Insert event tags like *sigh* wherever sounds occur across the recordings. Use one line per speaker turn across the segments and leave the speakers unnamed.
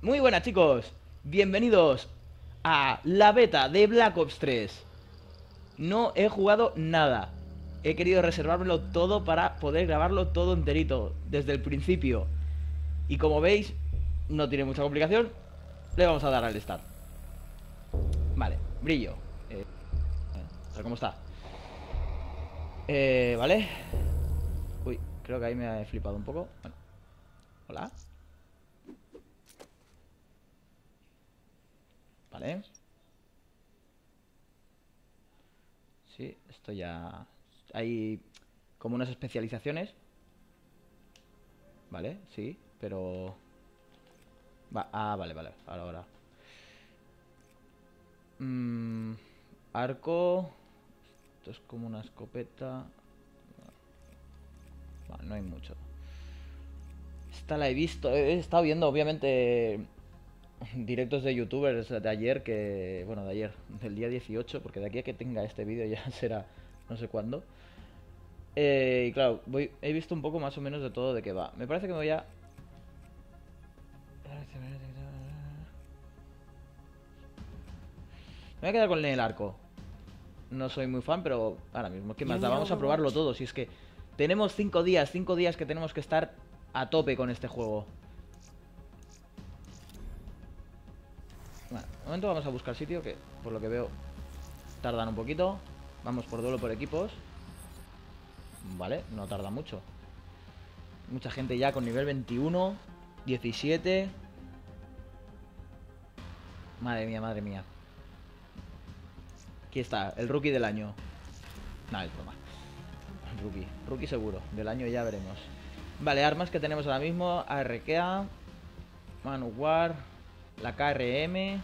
Muy buenas chicos, bienvenidos a la beta de Black Ops 3 No he jugado nada. He querido reservármelo todo para poder grabarlo todo enterito Desde el principio. Y como veis, no tiene mucha complicación. Le vamos a dar al start. Vale, brillo. Eh, A ver cómo está. Eh, Vale. Uy, creo que ahí me he flipado un poco. Hola Vale Sí, esto ya... Hay como unas especializaciones. Vale, sí, pero... Ah, vale, vale, ahora, ahora. Mm, Arco Esto es como una escopeta. Vale, no hay mucho. Esta la he visto He estado viendo, obviamente *laughs* directos de youtubers de ayer que, bueno, de ayer, del día 18, porque de aquí a que tenga este vídeo ya *laughs* será no sé cuándo. Eh, y claro, voy, he visto un poco más o menos de todo de qué va. Me parece que me voy a... Me voy a quedar con el arco. No soy muy fan, pero ahora mismo, ¿qué más? Vamos a probarlo todo. Si es que tenemos 5 días, 5 días que tenemos que estar a tope con este juego. Momento vamos a buscar sitio que por lo que veo tardan un poquito. Vamos por duelo por equipos. Vale, no tarda mucho. Mucha gente ya con nivel 21, 17. Madre mía, madre mía. Aquí está, el rookie del año. Nada, es broma. Rookie, rookie seguro. Del año ya veremos. Vale, armas que tenemos ahora mismo. ARKA. Manowar la KRM,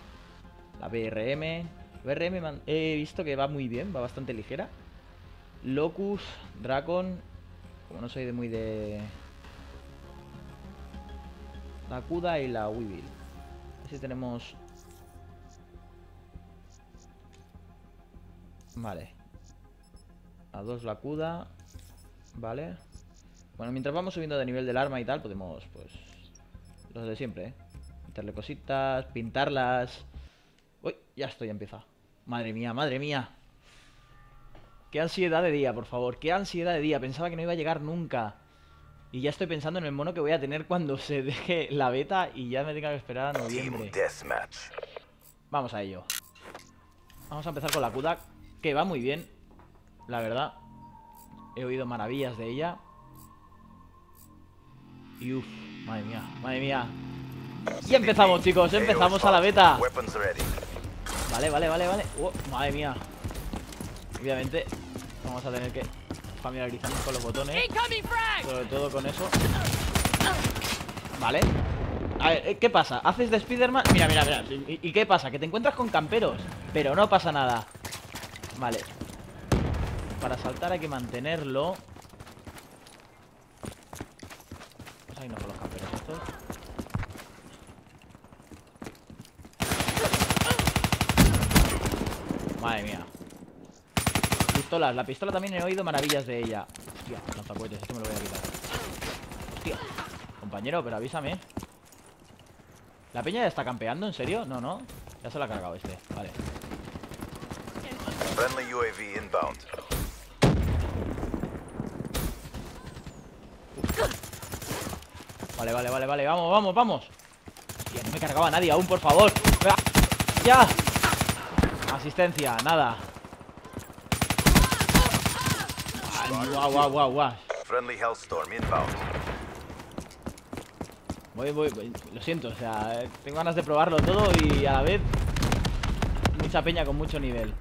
la BRM. BRM he visto que va muy bien, va bastante ligera. Locus, Dracon. Como no soy de muy de. La Cuda y la Weevil. Así tenemos. Vale. A dos la Cuda. Vale. Bueno, mientras vamos subiendo de nivel del arma y tal, podemos, pues. Los de siempre, ¿eh? Meterle cositas, pintarlas. Uy, ya estoy, empieza. Madre mía, madre mía. Qué ansiedad de día, por favor. Qué ansiedad de día. Pensaba que no iba a llegar nunca. Y ya estoy pensando en el mono que voy a tener cuando se deje la beta y ya me tenga que esperar a noviembre. Vamos a ello. Vamos a empezar con la Kudak, que va muy bien, la verdad. He oído maravillas de ella. Y uff, madre mía, madre mía. Y empezamos, chicos, empezamos a la beta Vale, vale, vale, vale. Oh, Madre mía. Obviamente vamos a tener que familiarizarnos con los botones. Sobre todo con eso. Vale. A ver, eh, ¿qué pasa? ¿Haces de Spiderman? Mira, mira, mira. ¿Y, qué pasa? Que te encuentras con camperos Pero no pasa nada. Vale. Para saltar hay que mantenerlo. Irnos con los camperos estos Madre mía. Pistolas, la pistola también he oído maravillas de ella. Hostia, lanzacohetes, esto me lo voy a quitar. Hostia. Compañero, pero avísame. ¿La peña ya está campeando? ¿En serio? No, no. Ya se la ha cargado este, vale. Friendly UAV inbound. Vale, vale, vale, vale, vamos, vamos, vamos. Hostia, no me cargaba nadie aún, por favor. ¡Ya! Asistencia, nada. Guau, guau, guau, guau. Friendly Hellstorm inbound. Voy, voy, voy, lo siento, o sea, tengo ganas de probarlo todo y a la vez mucha peña con mucho nivel.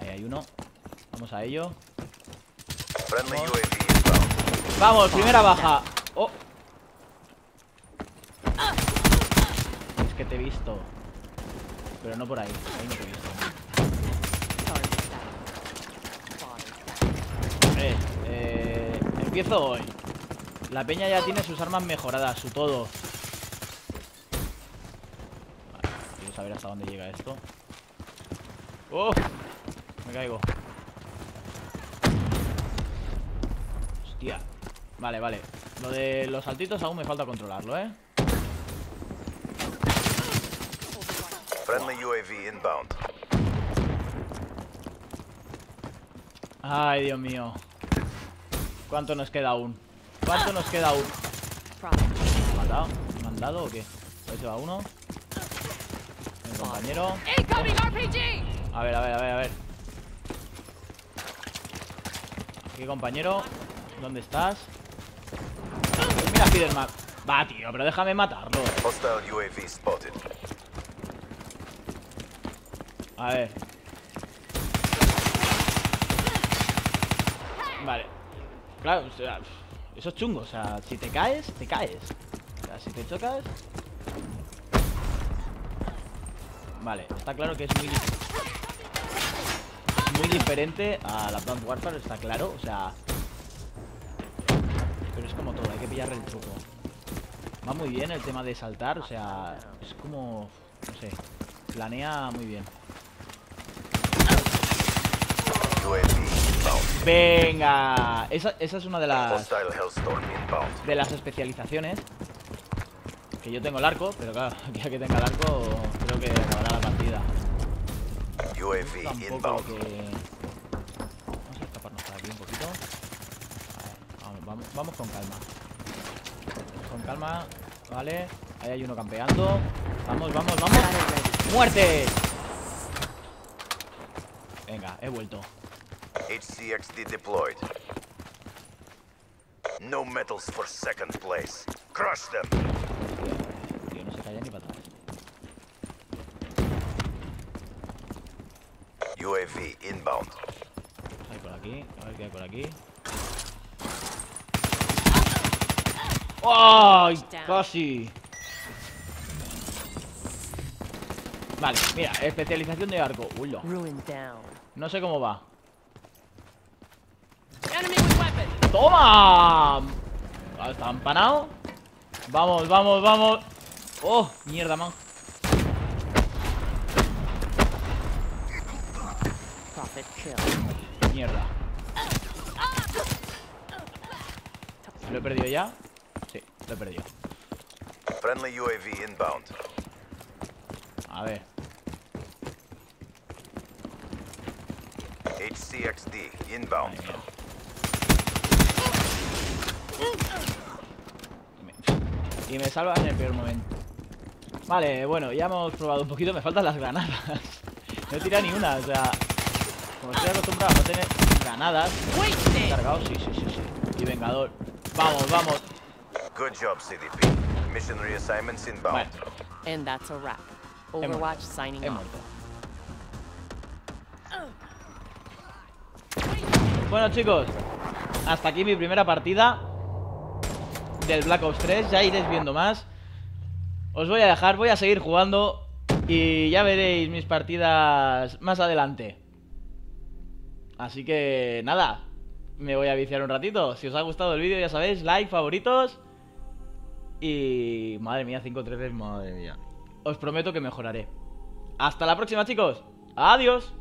Ahí hay uno. Vamos a ello. Vamos, Vamos primera baja. Oh. Es que te he visto. Pero no por ahí, ahí no te he visto. Eh, eh, empiezo hoy. La peña ya tiene sus armas mejoradas, su todo. Vale, quiero saber hasta dónde llega esto. ¡Oh! Me caigo. Hostia. Vale, vale. Lo de los saltitos aún me falta controlarlo, ¿eh?
Friendly UAV inbound.
Ay, Dios mío. ¿Cuánto nos queda aún? ¿Cuánto nos queda aún? ¿Me han dado? ¿Me han dado o qué? Ahí se va uno. Mi compañero. A ver, a ver, a ver, a ver. Aquí, compañero. ¿Dónde estás? Mira, Spiderman. Va, tío, pero déjame matarlo.
Hostile UAV spotted.
A ver. Vale. Claro, o sea, eso es chungo. O sea, si te caes, te caes. O sea, si te chocas. Vale, está claro que es muy. Muy diferente a la Plant Warfare, está claro. O sea. Pero es como todo, hay que pillarle el truco. Va muy bien el tema de saltar, o sea, es como. No sé. Planea muy bien. Venga, esa, esa es una de las de las especializaciones. Que yo tengo el arco, pero claro, *laughs* ya que tenga el arco, creo que acabará la partida.
UAV inbound.
que. Vamos a escaparnos por aquí un poquito. A ver, vamos, vamos, vamos con calma. Con calma, vale. Ahí hay uno campeando. Vamos, vamos, vamos. ¡Muerte! Venga, he vuelto.
HCXD deployed. No medals for second place. Crush them.
Tío, no se calla ni para atrás.
UAV inbound.
Hay por aquí, a ver qué hay por aquí. ¡Ay! Casi. Vale, mira, especialización de arco. Uy,
down.
No sé cómo va. ¡Toma! Ah, Está empanado. Vamos, vamos, vamos. ¡Oh! Mierda, man. Mierda. ¿Lo he perdido ya? Sí, lo he perdido.
Friendly UAV inbound.
A ver.
HCXD inbound.
Y me salva en el peor momento. Vale, bueno, ya hemos probado un poquito. Me faltan las granadas. *laughs* No he tirado ni una, o sea... Como estoy acostumbrado a no tener granadas... Cargado, sí, sí, sí, sí. Y vengador. Vamos, vamos.
Good job, CDP. Mission reassignments inbound.
And that's a wrap. Overwatch signing
he
off.
muerto. Bueno, chicos. Hasta aquí mi primera partida del Black Ops 3. Ya iréis viendo más. Os voy a dejar, voy a seguir jugando y ya veréis mis partidas más adelante. Así que nada, me voy a viciar un ratito. Si os ha gustado el vídeo, ya sabéis, like, favoritos. Y madre mía, 5-13, madre mía. Os prometo que mejoraré. Hasta la próxima, chicos. Adiós.